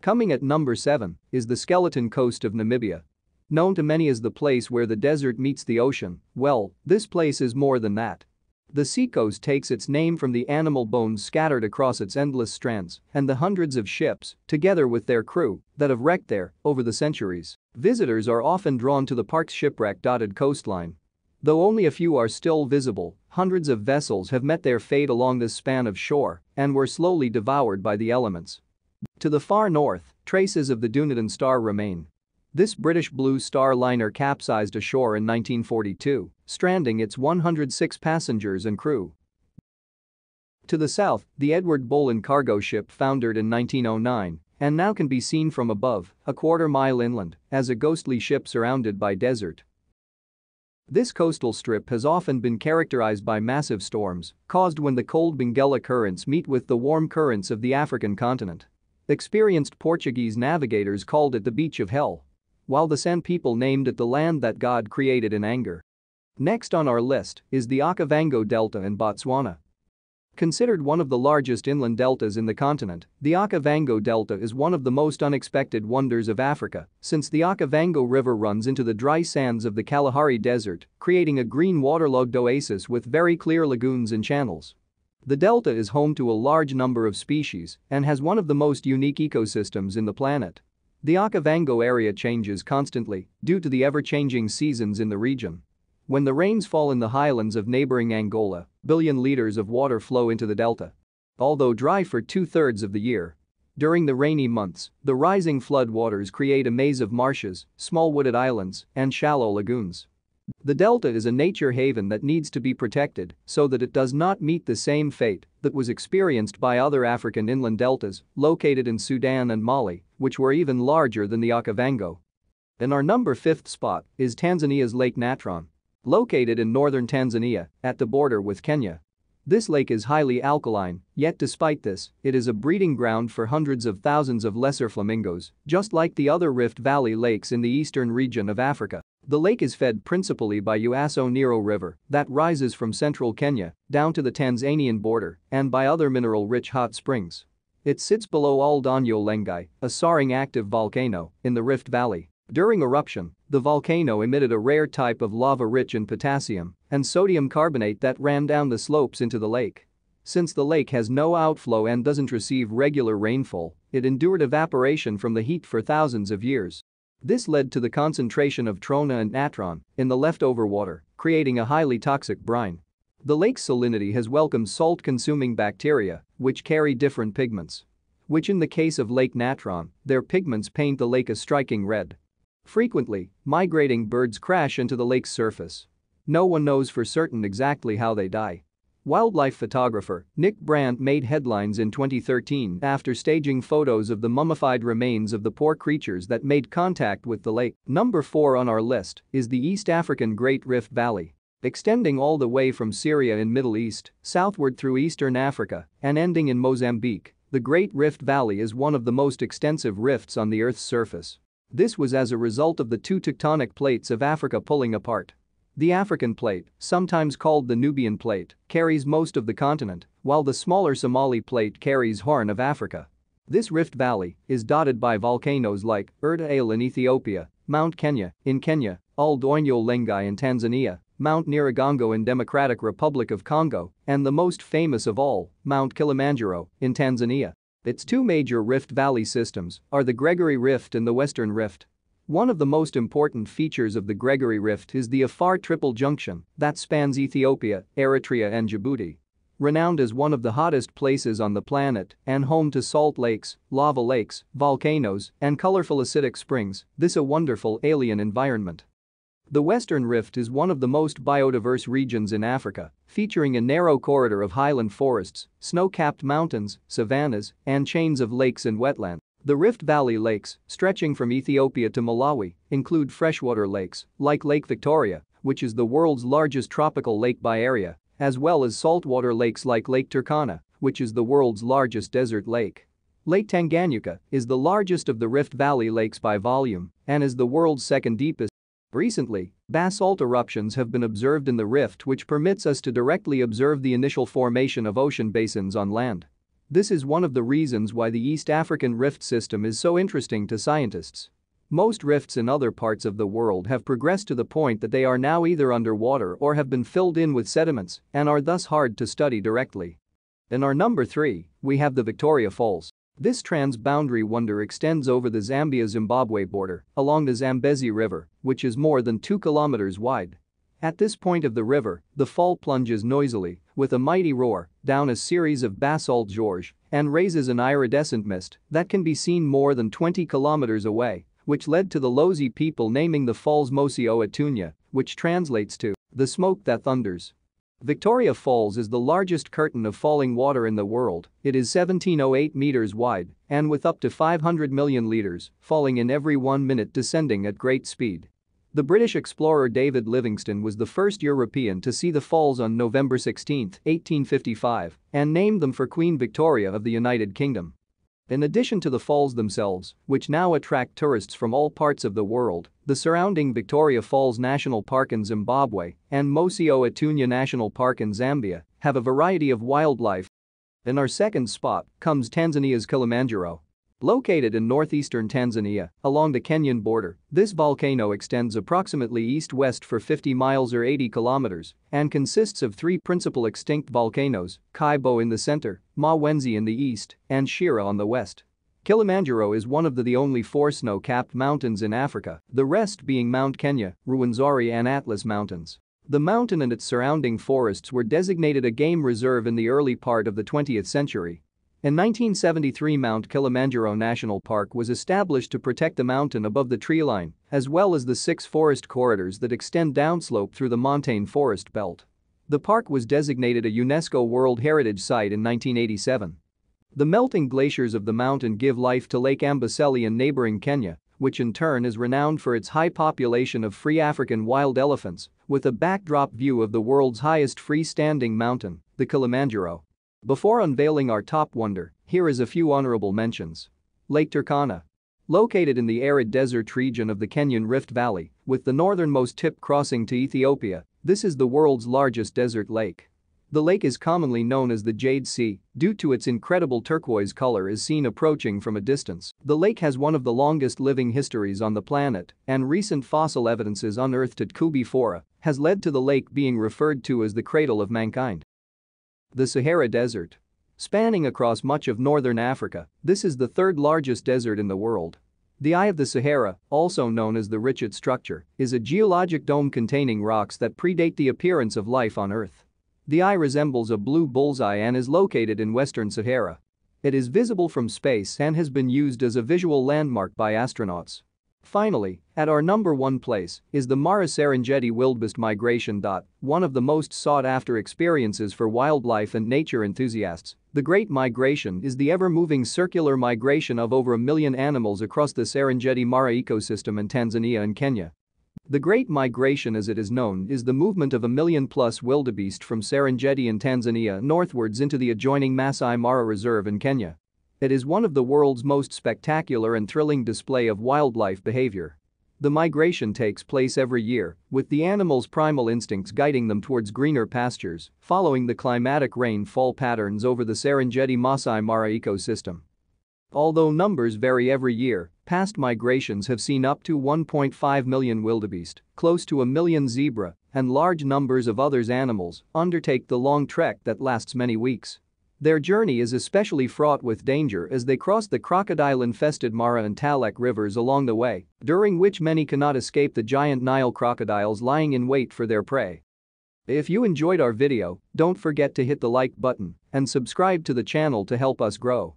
Coming at number 7 is the skeleton coast of Namibia. Known to many as the place where the desert meets the ocean, well, this place is more than that. The seacoast takes its name from the animal bones scattered across its endless strands and the hundreds of ships, together with their crew, that have wrecked there over the centuries. Visitors are often drawn to the park's shipwreck-dotted coastline. Though only a few are still visible, hundreds of vessels have met their fate along this span of shore and were slowly devoured by the elements. To the far north, traces of the Dunedin Star remain, this British Blue Star liner capsized ashore in 1942, stranding its 106 passengers and crew. To the south, the Eduard Bohlen cargo ship foundered in 1909 and now can be seen from above, a quarter mile inland, as a ghostly ship surrounded by desert. This coastal strip has often been characterized by massive storms caused when the cold Benguela currents meet with the warm currents of the African continent. Experienced Portuguese navigators called it the beach of hell while the San people named it the land that God created in anger. Next on our list is the Okavango Delta in Botswana. Considered one of the largest inland deltas in the continent, the Okavango Delta is one of the most unexpected wonders of Africa since the Okavango River runs into the dry sands of the Kalahari Desert, creating a green waterlogged oasis with very clear lagoons and channels. The delta is home to a large number of species and has one of the most unique ecosystems in the planet. The Okavango area changes constantly due to the ever-changing seasons in the region. When the rains fall in the highlands of neighboring Angola, billion liters of water flow into the delta. Although dry for two-thirds of the year. During the rainy months, the rising flood waters create a maze of marshes, small wooded islands, and shallow lagoons. The delta is a nature haven that needs to be protected so that it does not meet the same fate that was experienced by other African inland deltas located in Sudan and Mali, which were even larger than the Okavango. In our number 5th spot is Tanzania's Lake Natron. Located in northern Tanzania, at the border with Kenya. This lake is highly alkaline, yet despite this, it is a breeding ground for hundreds of thousands of lesser flamingos, just like the other Rift Valley lakes in the eastern region of Africa. The lake is fed principally by Uaso Niro River that rises from central Kenya down to the Tanzanian border and by other mineral-rich hot springs. It sits below Ol Doinyo Lengai, a soaring active volcano in the Rift Valley. During eruption, the volcano emitted a rare type of lava rich in potassium and sodium carbonate that ran down the slopes into the lake. Since the lake has no outflow and doesn't receive regular rainfall, it endured evaporation from the heat for thousands of years. This led to the concentration of trona and natron in the leftover water, creating a highly toxic brine. The lake's salinity has welcomed salt-consuming bacteria, which carry different pigments. Which in the case of Lake Natron, their pigments paint the lake a striking red. Frequently, migrating birds crash into the lake's surface. No one knows for certain exactly how they die. Wildlife photographer Nick Brandt made headlines in 2013 after staging photos of the mummified remains of the poor creatures that made contact with the lake. Number 4 on our list is the East African Great Rift Valley. Extending all the way from Syria in Middle East, southward through Eastern Africa, and ending in Mozambique, the Great Rift Valley is one of the most extensive rifts on the Earth's surface. This was as a result of the two tectonic plates of Africa pulling apart. The African plate, sometimes called the Nubian plate, carries most of the continent, while the smaller Somali plate carries Horn of Africa. This rift valley is dotted by volcanoes like Erta Ale in Ethiopia, Mount Kenya in Kenya, Ol Doinyo Lengai in Tanzania, Mount Nyiragongo in Democratic Republic of Congo, and the most famous of all, Mount Kilimanjaro in Tanzania. Its two major rift valley systems are the Gregory Rift and the Western Rift. One of the most important features of the Gregory Rift is the Afar Triple Junction that spans Ethiopia, Eritrea and Djibouti. Renowned as one of the hottest places on the planet and home to salt lakes, lava lakes, volcanoes, and colorful acidic springs, this a wonderful alien environment. The Western Rift is one of the most biodiverse regions in Africa, featuring a narrow corridor of highland forests, snow-capped mountains, savannas, and chains of lakes and wetlands. The Rift Valley lakes, stretching from Ethiopia to Malawi, include freshwater lakes, like Lake Victoria, which is the world's largest tropical lake by area, as well as saltwater lakes like Lake Turkana, which is the world's largest desert lake. Lake Tanganyika is the largest of the Rift Valley lakes by volume and is the world's second deepest. Recently, basalt eruptions have been observed in the rift which permits us to directly observe the initial formation of ocean basins on land. This is one of the reasons why the East African rift system is so interesting to scientists. Most rifts in other parts of the world have progressed to the point that they are now either underwater or have been filled in with sediments and are thus hard to study directly. In our number 3, we have the Victoria Falls. This transboundary wonder extends over the Zambia-Zimbabwe border along the Zambezi River, which is more than 2 kilometers wide. At this point of the river, the fall plunges noisily, with a mighty roar, down a series of basalt gorge and raises an iridescent mist that can be seen more than 20 kilometers away, which led to the Lozi people naming the falls Mosi Oa Tunya, which translates to the smoke that thunders. Victoria Falls is the largest curtain of falling water in the world, it is 1708 meters wide and with up to 500 million liters falling in every one minute descending at great speed. The British explorer David Livingstone was the first European to see the falls on November 16, 1855, and named them for Queen Victoria of the United Kingdom. In addition to the falls themselves, which now attract tourists from all parts of the world, the surrounding Victoria Falls National Park in Zimbabwe and Mosi Oa Tunya National Park in Zambia have a variety of wildlife. In our second spot comes Tanzania's Kilimanjaro, Located in northeastern Tanzania, along the Kenyan border, this volcano extends approximately east-west for 50 miles or 80 kilometers and consists of three principal extinct volcanoes, Kibo in the center, Mawenzi in the east, and Shira on the west. Kilimanjaro is one of the, the only four snow-capped mountains in Africa, the rest being Mount Kenya, Ruwenzori and Atlas Mountains. The mountain and its surrounding forests were designated a game reserve in the early part of the 20th century in 1973 Mount Kilimanjaro National Park was established to protect the mountain above the treeline, as well as the six forest corridors that extend downslope through the montane forest belt. The park was designated a UNESCO World Heritage Site in 1987. The melting glaciers of the mountain give life to Lake Amboseli in neighboring Kenya, which in turn is renowned for its high population of free African wild elephants, with a backdrop view of the world's highest freestanding mountain, the Kilimanjaro. Before unveiling our top wonder, here is a few honorable mentions. Lake Turkana. Located in the arid desert region of the Kenyan Rift Valley, with the northernmost tip crossing to Ethiopia, this is the world's largest desert lake. The lake is commonly known as the Jade Sea due to its incredible turquoise color as seen approaching from a distance. The lake has one of the longest living histories on the planet, and recent fossil evidences unearthed at Koobi Fora has led to the lake being referred to as the cradle of mankind. The Sahara Desert. Spanning across much of northern Africa, this is the third largest desert in the world. The Eye of the Sahara, also known as the Richet structure, is a geologic dome containing rocks that predate the appearance of life on Earth. The eye resembles a blue bullseye and is located in western Sahara. It is visible from space and has been used as a visual landmark by astronauts. Finally, at our number one place is the Mara Serengeti wildebeest migration. One of the most sought-after experiences for wildlife and nature enthusiasts, the Great Migration is the ever-moving circular migration of over a million animals across the Serengeti Mara ecosystem in Tanzania and Kenya. The Great Migration as it is known is the movement of a million-plus wildebeest from Serengeti in Tanzania northwards into the adjoining Masai Mara Reserve in Kenya. It is one of the world's most spectacular and thrilling display of wildlife behavior. The migration takes place every year, with the animals' primal instincts guiding them towards greener pastures, following the climatic rainfall patterns over the Serengeti Masai Mara ecosystem. Although numbers vary every year, past migrations have seen up to 1.5 million wildebeest, close to a million zebra, and large numbers of others animals undertake the long trek that lasts many weeks. Their journey is especially fraught with danger as they cross the crocodile-infested Mara and Talek rivers along the way, during which many cannot escape the giant Nile crocodiles lying in wait for their prey. If you enjoyed our video, don't forget to hit the like button and subscribe to the channel to help us grow.